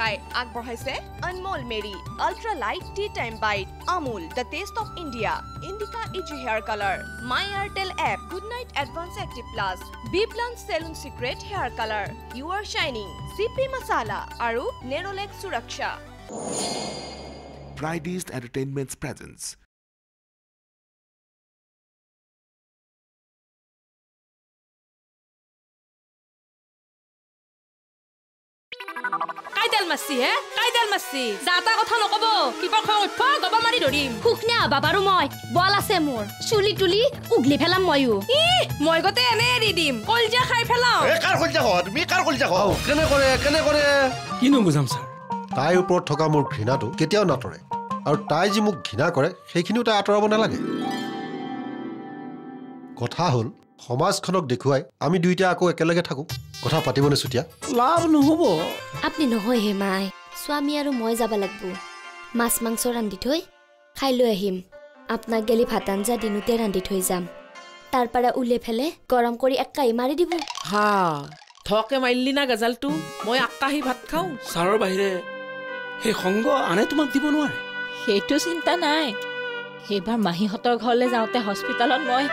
টকাই আগবঢ়াইছে Anmol Marie ultra light tea time bite Amul the taste of India Indica easy hair colour my Airtel app Good Knight advance active plus B plan salon secret hair colour you are শ্বাইনিং C P masala আৰু Nerolac Suraksha Fridays Entertainment's presence. কাইডাল মাৰছি হে? কাইডাল মাৰছি যাতা কথা নকব। কিবা খং উঠব গবা মাৰি ধৰিম। সুখনে বাবাৰো মই। বল আছে মোৰ। চুলি তুলি উঘলি পেলাম ময়ো। ই মই গতে এনে এৰি দিম। কলজা খাই পেলাও। এ কাৰ কলিজা খোৱা তুমি কাৰ কলিজা খোৱা কেনে কৰে কেনে কৰে? কিনো বুজাম ছাৰ? তাইৰ ওপৰত থকা মোৰ ঘৃণাটো কেতিয়াও নাতৰে। আৰু তাই যি মোক ঘৃণা কৰে সেইখিনিও তাই আঁতৰাব নালাগে। কথা হ'ল সমাজখনক দেখুৱাই আমি দুইটা আকৌ একেলগে থাকোঁ। কথা পাতিবনে চুতীয়া? লাভ নহ'ব। আপুনি নহয় হে মাই। স্বামী আৰু মই যাব লাগব। মাছ মাংস ৰান্ধি থৈ খাই লৈ আহিম। আপোনাক গেলি ভাত আঞ্জা দিনোতে ৰান্ধি থৈ যাম। তাৰ পৰা উলিয়াই ফেলে গৰম কৰি এক কাঁহী মাৰি দিব। হা ধকে মাৰিলি না গাজালটো। মই আকাশী ভাত খাওঁ। ছাৰৰ বাহিৰে সেই সংগ আনে তোমাক দিব নোৱাৰে? সেইটো চিন্তা নাই। সেইবাৰ মাহীহঁতৰ ঘৰলৈ যাওঁতে হস্পিটেলত মই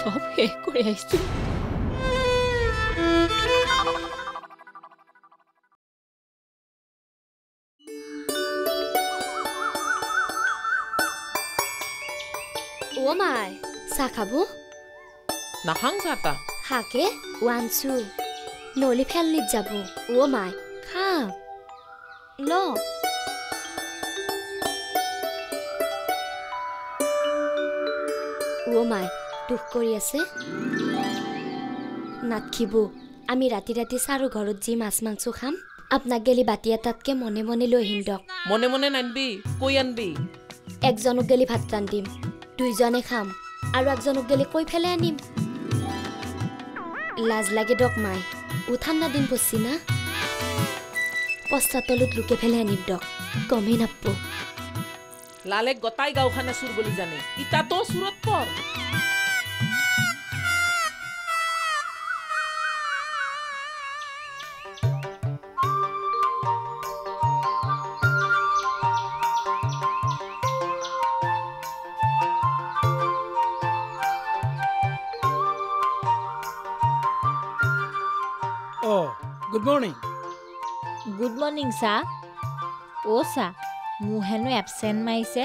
চব শেষ কৰি আহিছো অ' মাই চাহ খাব? নাখাং চাহটা খাকে ওৱানচু নহ'লে ফেলনিত যাব। অ' মাই খাম। ল। অ' মাই দুখ কৰি আছে? নাতখিব আমি ৰাতি ৰাতি চাৰো ঘৰত যি মাছ মাংস খাম। আপোনাক গেলি বাতি এটাতকে মনে মনে লৈ আহিম দক মনে মনে নানবি কৈ আনবি। একজনক গেলি ভাত ৰান্ধিম দুইজনে খাম আৰু একজনক গেলি কৈ ফেলাই আনিম। লাজ লাগে দক মাই ও ঠাণ্ডা দিন পৰছি না। পশ্চাত তলত লুকে ফেলাই আনিম দক গমেই নাপব। লালে গটাই গাঁওখানে চুৰ বুলি জানে ইতাতো চুৰত পৰ। Good morning good morning sir অ' ছাৰ মোৰ হেনো এবচেণ্ট মাৰিছে।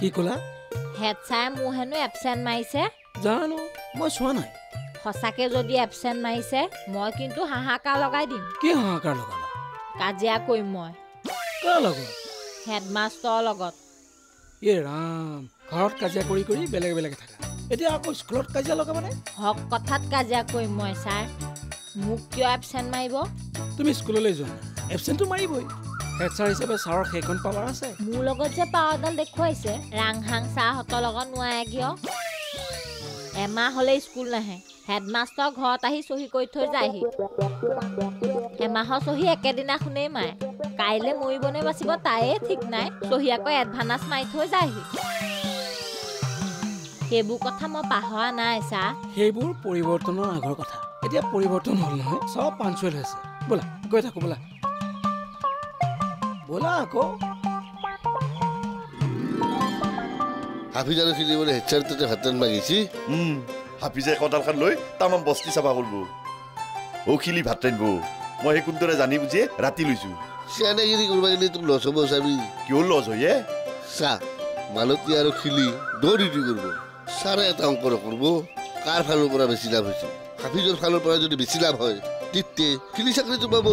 কি ক'লা? হেড ছাৰে মোৰ হেনো এবচেণ্ট মাৰিছে। জানো মই চোৱা নাই। সঁচাকে যদি এবচেণ্ট মাৰিছে মই কিন্তু হাহাকাৰ লগাই দিম। কি হাহাকাৰ লগালা কাজিয়া কৰিম মই। কাৰ লগত? হেডমাষ্টৰৰ লগত। ইয়ে ৰাম ঘৰত কাজিয়া কৰি কৰি বেলেগে বেলেগে থাকা। এতিয়া আকৌ স্কুলত কাজিয়া লগাবানে? হক কথাত কাজিয়া কৰিম মই ছাৰ মোক কিয় এবচেণ্ট মাৰিব? তুমি স্কুললৈ যোৱা। এবচেণ্টটো মাৰিবই। হেড ছাৰ হিচাপে ছাৰৰ সেইখন পাৱাৰ আছে। মোৰ লগত যে পাৱাৰডাল দেখুৱাইছে ৰাংহাং ছাৰহঁতৰ লগত নোৱাৰে কিয়? এমাহ হ'লে স্কুল নাহে। হেডমাষ্টৰ ঘৰত আহি চহী কৰি থৈ যায়হি। এমাহৰ চহী একেদিনাখনেই মাৰে। কাইলৈ মৰিবনে বাচিব তায়ে ঠিক নাই। চহী আকৌ এডভান্স মাৰি থৈ যায়হি। সেইবোৰ কথা মই পাহৰা নাই ছাৰ। সেইবোৰ পৰিৱৰ্তনৰ আগৰ কথা। এতিয়া পৰিৱৰ্তন হ'ল নহয় চব পাঞ্চুৱেল হৈছে ব'লা গৈ থাকো ব'লা। ব'লা আকৌ। হাফিজাৰে খেলিবলৈ হেডচাৰ তাতে হাতত মাগিছি হাফিজাই কঁডালখন লৈ তামাম বস্তি চাফা কৰিব। অ' খিলি ভাত ৰান্ধিব। মই সেই কোনটোৰে জানি বুজিয়ে ৰাতি লৈছোঁ। চিয়ানাগিৰি কৰিব গ'লে তোক লছ হ'ব চাবি। কিয় লজ হয় চা মালতী আৰু খিলি দৌৰি দি কৰিব। চাৰে এটা অংকৰ কৰিব কাৰ ফালৰ পৰা বেছি লাভ হৈছে? হাফিজৰ ফালৰ পৰা যদি বেছি লাভ হয় তিতে চাকৰিটো পাব।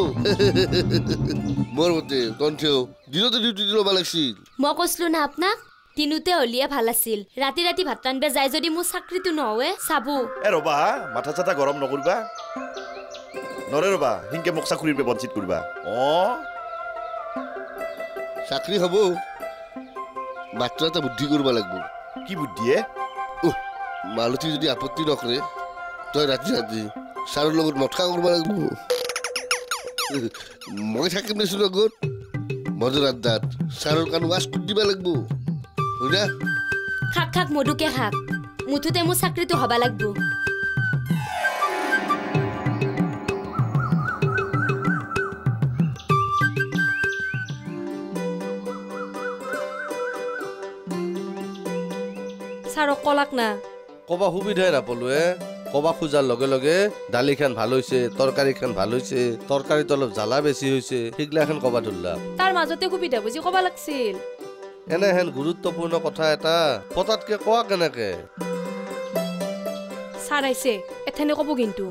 মোৰ মতে তন্থেও দিনতে ডিউটি ল'ব লাগিছিল। মই কৈছিলো না আপোনাক দিনোতে হলিয়ে ভাল আছিল। ৰাতি ৰাতি ভাত ৰান্ধিব যায় যদি মোৰ চাকৰিটো নহয় চাব। এ ৰ'বা মাথা চাথা গৰম নকৰিবা। নৰে ৰ'বা সিনকে মোক চাকৰিৰ পৰা বঞ্চিত কৰিবা। অঁ। চাকৰি হ'ব। মাত্ৰ এটা বুদ্ধি কৰিব লাগিব। কি বুদ্ধিয়ে? উহ, মালতী যদি আপত্তি নকৰে তই ৰাতি ৰাতি ছাৰৰ লগত মঠা কৰিব লাগিব। মই থাকিম দেচোন লগত মধুৰ আড্ডাত ছাৰৰ কাৰণে ৱাছ কৰি দিব লাগিব। শুনা? খাক শাক মধুকে খাক মুঠতে মোৰ চাকৰিটো হ'ব লাগিব। ছাৰক কলাক না। ক'বা সুবিধাই নাপালোৱে ক'বা খোজাৰ লগে লগে দালিখন ভাল হৈছে তৰকাৰীখন ভাল হৈছে তৰকাৰীত অলপ জ্বালা বেছি হৈছে সেইগিলাখন ক'বা ধৰিলা তাৰ মাজতে সুবিধা বুজি ক'বা লাগছিল। এনেহেন গুৰুত্বপূৰ্ণ কথা এটা পতাতকে কোৱা কেনেকে? ছাৰ আহিছে এথেনে ক'ব কিন্তু।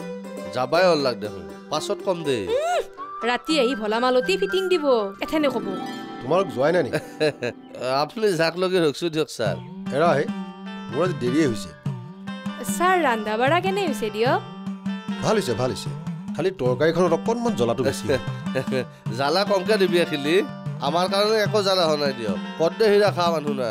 যাবাই অল্লাক দেখোন পাছত কম দেই। ৰাতি আহি ভলা মালতি ফিটিং দিব এথেনে ক'ব। তোমালোক যোৱাই নাই নেকি আপুনি যাক লগে ৰখছো দিয়ক ছাৰ। এৰা হে মোৰ আজি দেৰিয়ে হৈছে। ছাৰ ৰান্ধা বাঢ়া কেনে হৈছে দিয়ক? ভাল হৈছে ভাল হৈছে। খালি তৰকাৰীখনত অকণমান জ্বলাটো বেছি। জ্বালা কমকে দিবি আখিলি আমাৰ কাৰণে একো জ্বালা হোৱা নাই দিয়ক। পদ্মে হীৰা খোৱা মানুহ না।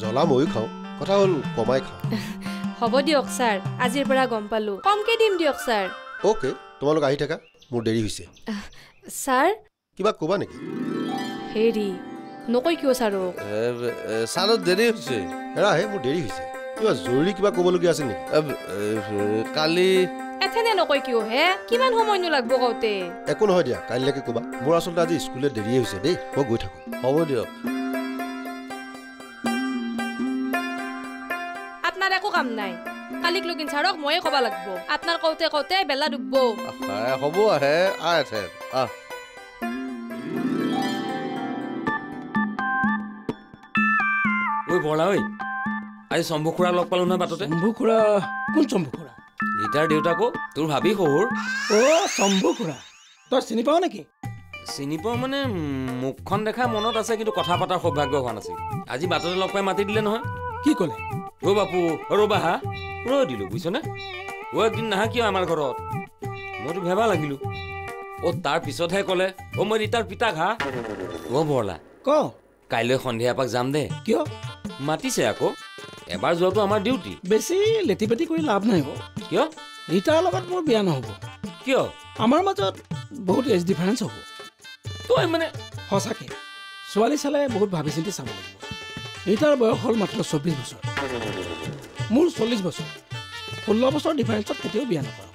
জ্বলা ময়ো খাওঁ। কথা হ'ল কমাই খাওঁ। হ'ব দিয়ক ছাৰ আজিৰ পৰা গম পালো। কমকে দিম দিয়ক ছাৰ অ'কে তোমালোক আহি থাকা। মোৰ দেৰি হৈছে। ছাৰ কিবা ক'বা নেকি? হেৰি নকয় কিয় ছাৰক ছাৰৰ দেৰি হৈছে। এৰা হে মোৰ দেৰি হৈছে। কিবা জৰুৰী কিবা ক'বলগীয়া আছিল নেকি? কালি এথেনে নকয় কিয় হে? কিমান সময়নো লাগব কওঁতে? একো নহয় দিয়া কাইলৈকে ক'বা। মোৰ আচলতে আজি স্কুললৈ দেৰিয়ে হৈছে দেই মই গৈ থাকোঁ। হ'ব দিয়ক। আপোনাৰ একো কাম নাই। কালিক লগিন ছাৰক ময়ে ক'বা লাগব। আপোনাৰ কওঁতে কওঁতে বেলা ডুবব। আহ, হ'ব আহে। আহ এথেন আহ। ঐ বৰলা ঐ আজি চম্ভু খুৰাক লগ পালো নহয় বাটতে? চম্ভু খুৰা কোন চম্ভু খুৰা ৰীতাৰ দেউতাকো। তোৰ ভাবি শহুৰ। অ' চম্ভু খুৰা তই চিনি পাৱ নেকি? চিনি পোৱা মানে মুখখন দেখা মনত আছে কিন্তু কথা পতাৰ সৌভাগ্য হোৱা নাছিল আজি বাটতে লগ পাই মাতি দিলে নহয়। কি ক'লে? অ' বাপু ৰ'বা হা। ৰৈ দিলোঁ বুজিছনে? অ' একদিন নাহা কিয় আমাৰ ঘৰত? মইতো ভেবা লাগিলোঁ। অ' তাৰ পিছতহে ক'লে অ' মই ৰীতাৰ পিতাক হা। অ' বৰলা। ক কাইলৈ সন্ধিয়া এপাক যাম দে। কিয়? মাতিছে আকৌ। এবাৰ যোৱাটো আমাৰ ডিউটি বেছি লেটি পেটি কৰি লাভ নাই কিয়? ৰীতাৰ লগত মোৰ বিয়া নহ'ব। কিয়? আমাৰ মাজত বহুত এজ ডিফাৰেঞ্চ হ'ব। তই মানে সঁচাকৈ ছোৱালী চালে বহুত ভাবি চিন্তি চাব লাগিব। ৰীতাৰ বয়স হ'ল মাত্ৰ চৌব্বিছ বছৰ। মোৰ চল্লিছ বছৰ। ষোল্ল বছৰ ডিফাৰেঞ্চত কেতিয়াও বিয়া নকৰাওঁ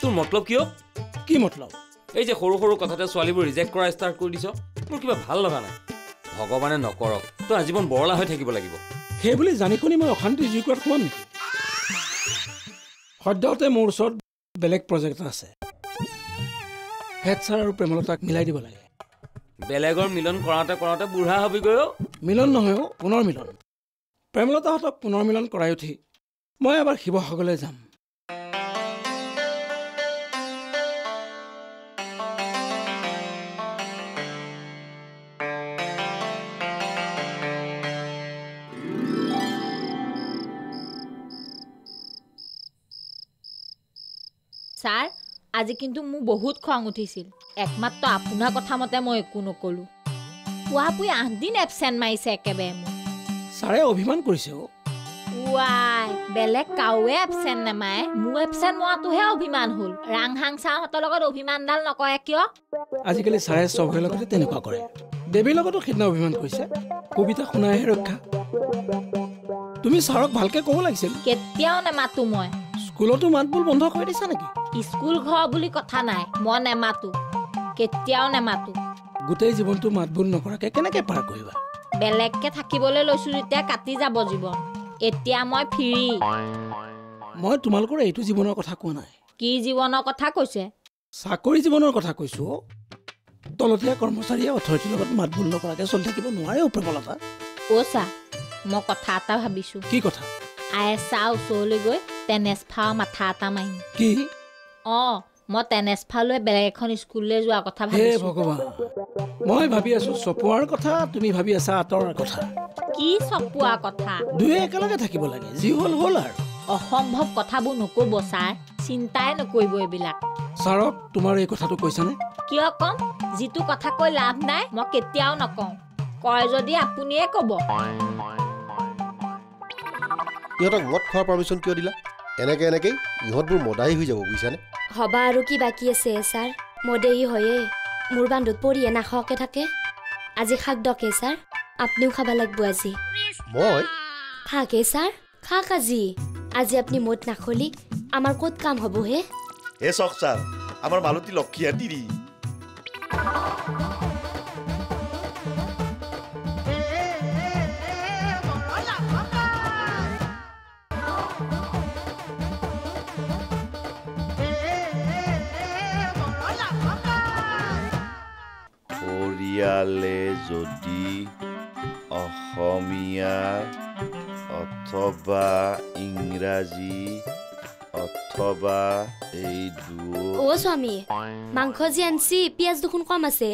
তোৰ মতলব কিয়? কি মতলব? এই যে সৰু সৰু কথাতে ছোৱালীবোৰ ৰিজেক্ট কৰা ষ্টাৰ্ট কৰি দিছ মোৰ কিবা ভাল লগা নাই। ভগৱানে নকৰক। তই আজীৱন বৰলা হৈ থাকিব লাগিব। সেই বুলি জানি শুনি মই অশান্তি জুই কৰাত সোমাম নেকি? সদ্যহতে মোৰ ওচৰত বেলেগ প্ৰজেক্ট এটা আছে। হেড ছাৰ আৰু প্ৰেমলতাক মিলাই দিব লাগে। বেলেগৰ মিলন কৰাওঁতে কৰাওঁতে বুঢ়া হবিগৈ মিলন নহয় অ' পুনৰ মিলন। প্ৰেমলতাহঁতক পুনৰ মিলন কৰাই উঠি মই এবাৰ শিৱসাগৰলৈ যাম। ছাৰ আজি কিন্তু মোৰ বহুত খং উঠিছিল। একমাত্ৰ আপোনাৰ কথা মতে মই একো নকলোঁ। পুৱাপুই আঠদিন এবচেণ্ট মাৰিছে একেবাৰে মোক। ছাৰে অভিমান কৰিছে ৱাই বেলেগ কাওৱে এবচেণ্ট নেমাৰে। মোৰ এবচেণ্ট মৰাটোহে অভিমান হ'ল। ৰাংহাং ছাৰহঁতৰ লগত অভিমানডাল নকৰে কিয়? আজিকালি ছাৰে চবৰে লগতে তেনেকুৱা কৰে। দেৱীৰ লগতো সেইদিনা অভিমান কৰিছে। কবিতা শুনাইহে ৰক্ষা। তুমি ছাৰক ভালকে ক'ব লাগিছিল। কেতিয়াও নেমাতো মই। স্কুলতো মাত বোল বন্ধ কৰি দিছা নেকি? স্কুল ঘৰ বুলি কথা নাই মই নেমাতো কেতিয়াও নেমাতো। গোটেই জীৱনটো মাত বোল নকৰাকে কেনেকে পাৰ কৰিবা? বেলেগকে থাকিবলৈ লৈছো যেতিয়া কাটি যাব জীৱন এতিয়া মই ফ্ৰী। মই তোমালোকৰ এইটো জীৱনৰ কথা কোৱা নাই। কি জীৱনৰ কথা কৈছে? চাকৰি জীৱনৰ কথা কৈছো। তলতীয়া কৰ্মচাৰীয়ে অথৰিটিৰ লগত মাত বোল নকৰাকে চলি থাকিব নোৱাৰে প্ৰেমলতা অ' চা মই কথা এটা ভাবিছো। কি কথা? আই এছ ওচৰলৈ গৈ টেনেছফাৰ মাথা এটা মাৰিম। কি? অঁ মই টেনেছফালৈ বেলেগ এখন স্কুললৈ যোৱা কথা হে ভাবিছো। ভগৱান মই ভাবি আছো চপোৱাৰ কথা তুমি ভাবি আছা আঁতৰৰ কথা। কি চপোৱা কথা? দুয়ে একেলগে থাকিব লাগে যি হ'ল হ'ল আৰু। অসম্ভৱ কথাবোৰ নক'ব ছাৰ চিন্তাই নকৰিব এইবিলাক। ছাৰক তোমাৰ এই কথাটো কৈছানে? কিয় ক'ম? যিটো কথা কৈ লাভ নাই মই কেতিয়াও নকওঁ। কয় যদি আপুনিয়ে ক'ব। ইহঁতক মদ খোৱাৰ পাৰ্মিশ্যন কিয় দিলা? এনেকে এনেকেই ইহঁতবোৰ মদাহী হৈ যাব বুজিছানে? হবা আৰু কি বাকী আছে ছাৰ। মদেৰি হয়ে মোৰ বান্ধত পৰিয়ে নাখাওকে থাকে। আজি খাক দকে ছাৰ। আপুনিও খাব লাগিব আজি। মই? খাকে ছাৰ। খাক আজি। আজি আপুনি মদ নাখলি আমাৰ ক'ত কাম হ'ব হে হে চক ছাৰ। আমাৰ মালতী লক্ষী আৰু পৰিয়ালে যদি অসমীয়া অথবা ইংৰাজী অথবা এই দুয়ো অ' স্বামী মাংস যি আনছি পিঁয়াজ দেখোন কম আছে।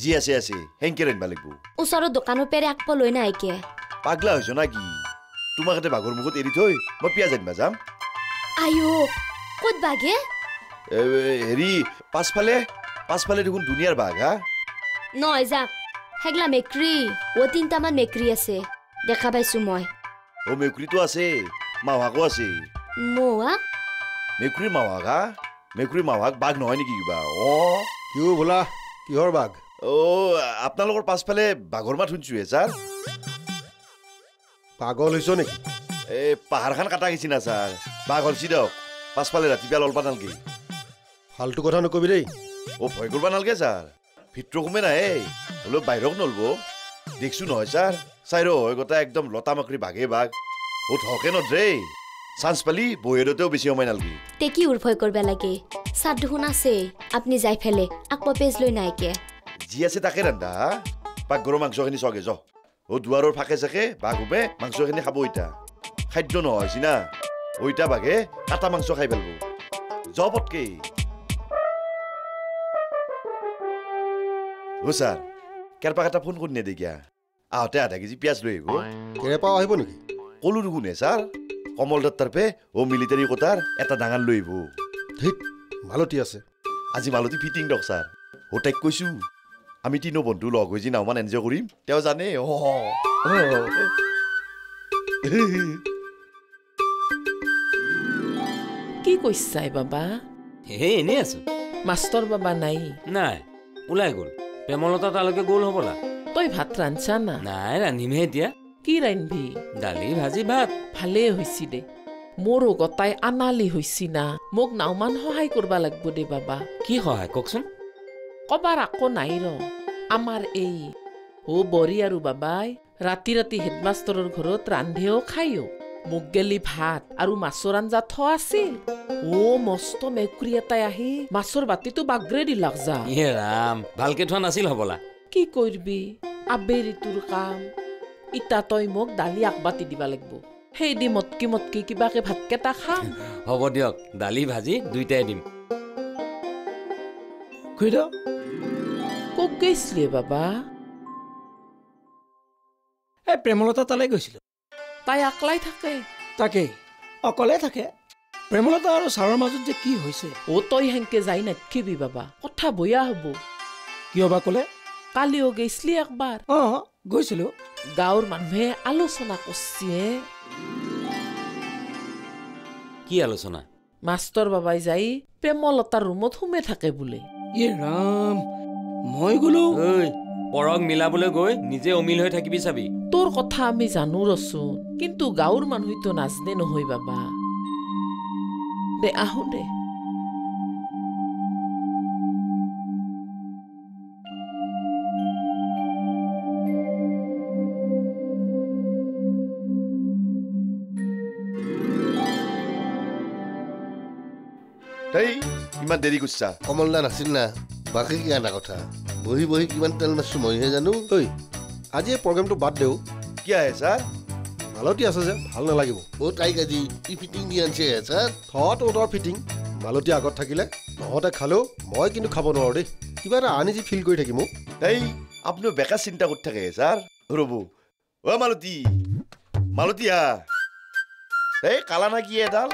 যি আছে আছে হেংকে ৰান্ধিব লাগিব। ওচৰৰ দোকানৰ পেৰে আকপ লৈ নাইকে পাগলা হৈছ না কি তোমাক এটা বাঘৰ মুখত এৰি থৈ মই পিঁয়াজ আনিবা যাম। আইঅ' ক'ত বাঘে? হেৰি পাছফালে পাছফালে দেখোন ধুনীয়াৰ বাঘ হা? নহয় যাক সেগলা মেক্ৰী অ' তিনিটামান মেক্ৰী আছে দেখা পাইছো মই অ মেকুৰীটো আছে মাহাকো আছে মৌৱা মেকুৰীৰ মাহাক হা মেকুৰীৰ মাহাক বাঘ নহয় নেকি কিবা অ কিয় বোলা কিহৰ বাঘ অ আপোনালোকৰ পাছফালে বাঘৰ মাত শুনিছোহে ছাৰ পাগল হৈছ নেকি এই পাহাৰখন কাটা গেছি না ছাৰ বাঘ হলছি দিয়ক পাছফালে ৰাতিপুৱা ললবা নালগে ফাল্টু কথা নকবি দেই অ ভয় কৰবা নালগে ছাৰ ভিতৰ সোমে নাহে হ'লেও বাহিৰক নলব। দেখছো নহয় ছাৰ। চাইৰ হয় গোটাই একদম লতা মাকৰি বাঘে বাঘ। অ থকে নদ্ৰে চান্স পালি বহিৰতেও বেছি সময় নালগে। তে কি উৰ ভয় কৰিব লাগে? চাত দেখোন আছে। আপুনি যাই ফেলে। আকপ পেজ লৈ নাইকে যি আছে তাকে ৰান্ধা পাকঘৰৰ মাংসখিনি চগে য। অ দুৱাৰৰ ফাকে চাকে বাঘ হুপে মাংসখিনি খাব ইতা। খাদ্য নহয় চিনা। ঐতা বাঘে কাটা মাংস খাই পেলব। য পটকে অ ছাৰ কেৰপাক এটা ফোন কৰি নেদেকিয়া আহোঁতে আধা কেজি পিঁয়াজ লৈ আহিব। কেৰেপাও আহিব নেকি? কলো দেখোন ছাৰ কমল দত্তৰ পে অ মিলিটাৰী কোটাৰ এটা ডাঙৰ লৈ আহিব। মালতী আছে। আজি মালতী ফিটিং দক ছাৰ। তাইক কৈছো আমি তিনো বন্ধু লগ হৈ যি নাওমান এনজয় কৰিম তেওঁ জানে। কি কৈছাই বাবা? হে এনেই আছো। মাষ্টৰ বাবা নাই। নাই ওলাই গ'ল। প্ৰেমলতা তালৈকে গ'ল হ'বলা। তই ভাত ৰান্ধছা না? নাই ৰান্ধিমহে এতিয়া। কি ৰান্ধবি? দালি ভাজি ভাত। ভালেই হৈছি দে। মোৰো গতাই আনালি হৈছি না। মোক নাওমান সহায় কৰবা লাগব দে বাবা। কি সহায় কওকচোন। কবাৰ আকৌ নাই ৰ। আমাৰ এই অ বৰি আৰু বাবাই ৰাতি ৰাতি হেডমাষ্টৰৰ ঘৰত ৰান্ধেও খায়ো। মোক গেলি ভাত আৰু মাছৰ আঞ্জা থোৱা আছিল। অ মস্ত মেকুৰী এটাই আহি মাছৰ বাতিটো বাগৰে দিলাক যা। ইয়ে ৰাম ভালকে থোৱা নাছিল হ'বলা। কি কৰিবি? আবেলিটোৰ কাম। ইতা তই মোক দালি আকবাতি দিবা লাগিব। সেই দি মটকি মটকি কিবাকে ভাতকেইটা খাম। হ'ব দিয়ক দালি ভাজি দুইটাই দিম। ক'ত গৈছিলি বাবা? এই প্ৰেমলতা তালৈ গৈছিলোঁ। তাই আকলাই থাকে। তাকেই অকলে থাকে? প্ৰেমলতা আৰু ছাৰৰ মাজত যে কি হৈছে? অ তই হেনকে যাই নাথকিবি বাবা কথা বয়া হ'ব। কিয় বা ক'লে? কালিও গৈছিলি একবাৰ। অঁ গৈছিলোঁ। গাঁৱৰ মানুহে আলোচনা কৰছে। কি আলোচনা? মাষ্টৰ বাবাই যাই প্ৰেমলতাৰ ৰুমত সোমে থাকে বোলে। ইয়ে ৰাম মই গ'লো। পৰক মিলাবলৈ গৈ নিজে অমিল হৈ থাকিবি চাবি। তোৰ কথা আমি জানো ৰচোন কিন্তু গাঁৱৰ মানুহেতো নাজনে নহয় বাবা। দে আহো দে। ইমান দেৰি কৰিছা? কমল দা নাছিল না? বাকী কি আনা কথা? বহি বহি কিমান তেল মাৰছো মইহে জানো। ঐ আজি এই প্ৰগ্ৰেমটো বাদ দেও। কি আহে ছাৰ? মালতী আছে যে ভাল নালাগিব। অ তাইক আজি কি ফিটিং দি আনছে হে ছাৰ। থত উদৰ ফিটিং। মালতী আগত থাকিলে তহঁতে খালেও মই কিন্তু খাব নোৱাৰোঁ দেই। কিবা এটা আনি যি ফিল কৰি থাকিম এই আপুনিও বেকাৰ চিন্তা কৰি থাকে ছাৰ। ৰ'ব। অ মালতী। মালতী হা এই কালা না কি এডাল?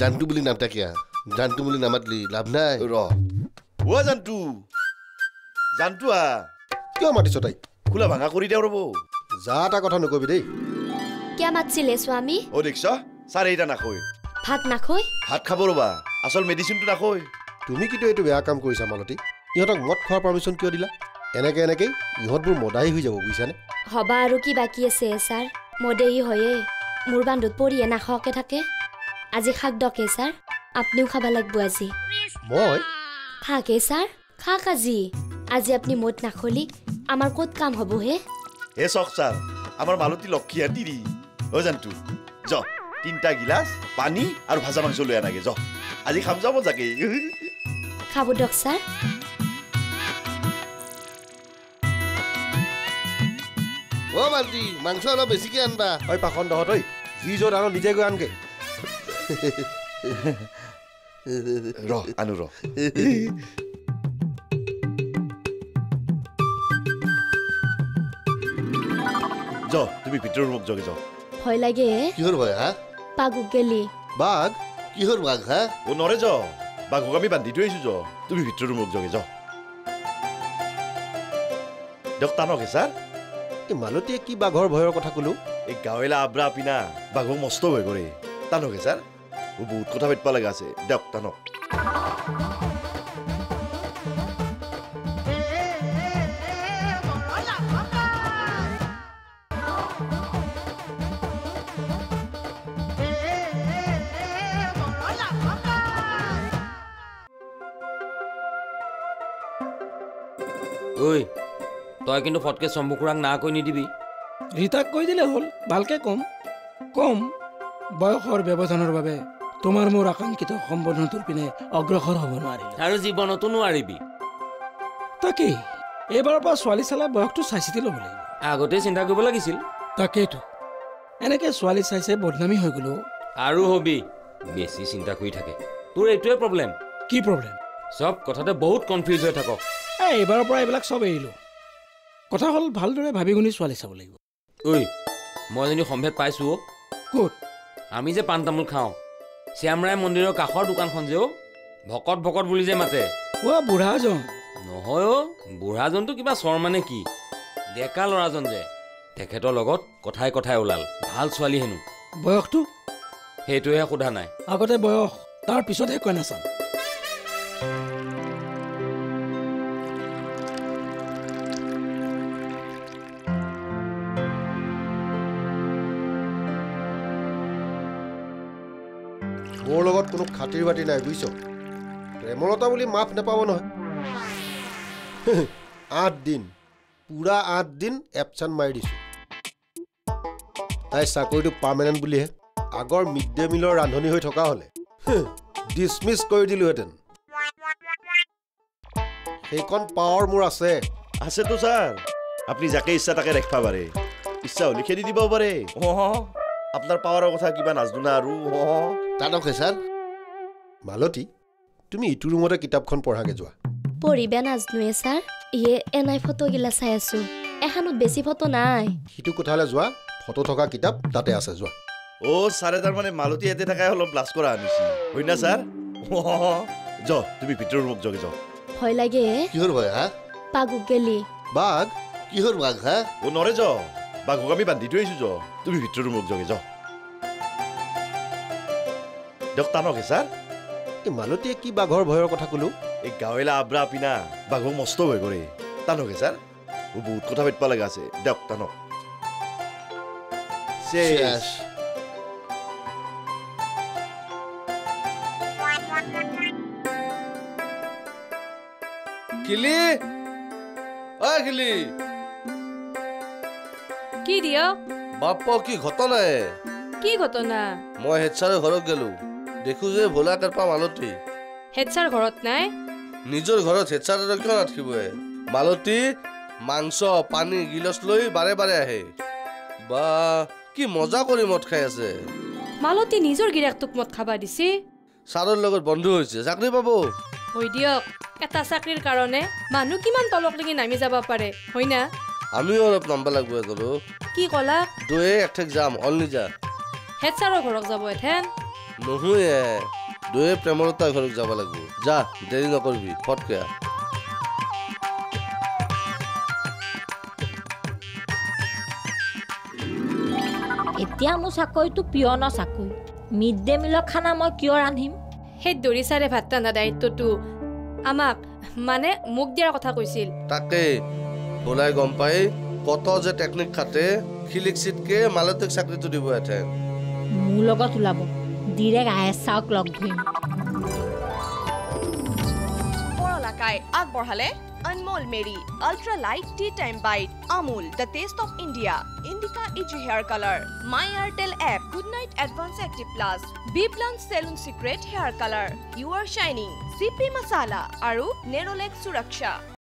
জানটো বুলি নামতাকিয়া জানটো বুলি নামাতলি লাভ নাই। ৰ। অ জানটো। জানটো কিয় মাতিছ তাইক? খোলা ভাঙা কৰি দিওঁ ৰ'ব। যা এটা কথা নকবি দেই। কিয় মাতিছিলে স্বামী? অ দেখিছ? ছাৰ এইটা নাখৈ ভাত নাখৈ ভাত খাব ৰ'বা। আচল মেডিচিনটো নাখৈ তুমি কিন্তু এইটো বেয়া কাম কৰিছা মালতী। ইহঁতক মদ খোৱাৰ পাৰ্মিশ্যন কিয় দিলা? এনেকে এনেকেই ইহঁতবোৰ মদাহী হৈ যাব বুজিছানে? হবা আৰু কি বাকী আছে ছাৰ? মদেৰি হয়ে মোৰ বান্ধত পৰিয়ে নাখাওকে থাকে। আজি খাক দকে ছাৰ। আপুনিও খাব লাগিব আজি। মই? খাকে ছাৰ। খাক আজি। আজি আপুনি মদ নাখলি আমাৰ ক'ত কাম হ'ব হে? হে চক ছাৰ আমাৰ মালতী লক্ষী আৰু তিৰি। অ জানটো য তিনিটা গিলাচ পানী আৰু ভাজা মাংস লৈ আনাগে য। আজি খাম যাব যাকে খাব দিয়ক ছাৰ। অ মালতি মাংস অলপ বেছিকে আনবা। ঐ পাখন দহত ঐ। যি য'ত আনো নিজে গৈ আনগে। ৰ আনো ৰ। য তুমি ভিতৰৰ ৰুমত যোগে যাওঁ ভয় লাগে কিহৰ ভয় হা পাগুক গেলি বাঘ কিহৰ বাঘ হা অ নৰে য বাঘক আমি বান্ধি থৈ আহিছো য তুমি ভিতৰৰ ৰুমত যোগে যাওঁ দিয়ক টানক ছাৰ এই মালতীয়ে কি বাঘৰ ভয়ৰ কথা ক'লো এই গাঁৱলীয়া আব্ৰা পিনা বাঘক মস্ত ভয় কৰে টানক ছাৰ ও বহুত কথা পাতিব লগা আছে দিয়ক টানক তই কিন্তু ফটকে চম্বু খুৰাক না কৈ নিদিবি। ৰীতাক কৈ দিলে হ'ল ভালকে কম। কম বয়সৰ ব্যৱধানৰ বাবে তোমাৰ মোৰ আকাংক্ষিত সম্বোধনটোৰ পিনে অগ্ৰসৰ হ'ব নোৱাৰিলে। আৰু জীৱনতো নোৱাৰিবি। তাকেই এইবাৰৰ পৰা ছোৱালী চালে বয়সটো চাই চিতি ল'ব লাগিব। আগতে চিন্তা কৰিব লাগিছিল। তাকেইতো। এনেকে ছোৱালী চাই চাই বদনামী হৈ গ'লো। আৰু হবি বেছি চিন্তা কৰি থাকে। তোৰ এইটোৱে প্ৰব্লেম কি প্ৰব্লেম চব কথাতে বহুত কনফিউজ হৈ থাক এই এইবাৰৰ পৰা এইবিলাক চব এৰিলোঁ। কথা হ'ল ভালদৰে ভাবি গুণি ছোৱালী চাব লাগিব। ঐ মই এজনী সম্ভেদ পাইছোঁ অ' ক'ত? আমি যে পাণ তামোল খাওঁ শ্যামৰায় মন্দিৰৰ কাষৰ দোকানখন যে অ' ভকত ভকত বুলি যে মাতে। অ বুঢ়াজন। নহয় অ' বুঢ়াজনটো কিবা চৰ মানে কি? ডেকা ল'ৰাজন যে। তেখেতৰ লগত কথাই কথাই ওলাল। ভাল ছোৱালী হেনো। বয়সটো? সেইটোহে সোধা নাই। আগতে বয়স তাৰ পিছতহে কয় নাচাম লগত কোনো খাতিৰ বাতি নাই বুজিছ? প্ৰেমলতা বুলি মাফ নাপাব নহয়। আঠ দিন। পূৰা আঠ দিন এবচেণ্ট মাৰি দিছোঁ। তাই চাকৰিটো পাৰ্মানেণ্ট বুলিহে। আগৰ মিড ডে মিলৰ ৰান্ধনি হৈ থকা হ'লে। ডিছমিছ কৰি দিলোহেঁতেন। সেইকণ পাৱাৰ মোৰ আছে। আছেতো ছাৰ। আপুনি যাকে ইচ্ছা তাকে ৰাখিব পাৰে। ইচ্ছা হ'লে খেদি দিব পাৰে। অঁ আপোনাৰ পাৱাৰৰ কথা কিবা নাজানো না আৰু অঁ হে ছাৰ। মালতী তুমি ইটো ৰুমতে কিতাপখন পঢ়াগে যোৱা। পঢ়িবে নাজনোৱে ছাৰ। ইয়ে এনাই ফটোগিলা চাই আছো। এখানত বেছি ফটো নাই। সিটো কোঠালৈ যোৱা ফটো থকা কিতাপ তাতে আছে যোৱা। অ' ছাৰে তাৰমানে মালতী ইয়াতে থাকাই অলপ লাজ কৰা আনিছে। হয় না ছাৰ? অঁ য তুমি ভিতৰৰ ৰুমত যোগে যাওঁ ভয় লাগে। কিহৰ ভয় হা? পাগুক গেলি। বাঘ? কিহৰ বাঘ হা? অ' নৰে য। বাঘক আমি বান্ধি থৈ আহিছো য। তুমি ভিতৰৰ ৰুমত যোগে যাওঁ দিয়ক টানক হে ছাৰ। এই মালতীয়ে কি বাঘৰ ভয়ৰ কথা ক'লো? এই গাঁৱলীয়া আব্ৰা পিনা বাঘক মস্ত ভয় কৰে টানক হে ছাৰ ও বহুত কথা পাতিব লগা আছে। দিয়ক টানক চেছ। খিলি অ খিলি কি দিয়ক? বাপ কি ঘটনাই কি ঘটনা? মই হেড ছাৰৰ ঘৰত গেলো। দেখো যে ভোলা কাৰপা মালতী। হেড ছাৰ ঘৰত নাই? নিজৰ ঘৰত হেড ছাৰ আৰু কিয় নাথাকিব মালতী মাংস পানী গিলচ লৈ বাৰে বাৰে আহে। বা কি মজা কৰি মদ খাই আছে। মালতী নিজৰ গিৰিয়েকটোক মদ খাবা দিছি? ছাৰৰ লগত বন্ধু হৈছে চাকৰি পাব। হৈ দিয়ক এটা চাকৰিৰ কাৰণে মানুহ কিমান তলকলৈকে নামি যাব পাৰে হয় না? আমিও অলপ নাম্বা লাগব কি ক'লা? দুয়ে একঠেক যাম অনলি যা হেড ছাৰৰ ঘৰত যাব এথেন। নহয় দুয়ে প্ৰেমলতাৰ ঘৰত যাব লাগিব। যা দেৰি নকৰিবি ফটকে আহ। এতিয়া মোৰ চাকৰিটো পিয়নৰ চাকৰি। মিড ডে মিলৰ খানা মই কিয় ৰান্ধিম? সেই দৰি ছাৰে ভাত ৰন্ধা দায়িত্বটো আমাক মানে মোক দিয়াৰ কথা কৈছিল। তাকে ভোলাই গম পাই কত যে টেকনিক খাটে খিলিক চিটকে মালতীক চাকৰিটো দিব এথেন মোৰ লগত ওলাব। ডিৰেক্ট আই এছ লগ ধৰিম। আগবঢ়ালে Anmol Marie ultra light tea time bite Amul the taste of India Indica easy hair colour my Airtel app Good Knight advance active plus B plan salon secret hair colour you are শ্বাইনিং C P masala আৰু Nerolac সুৰক্ষা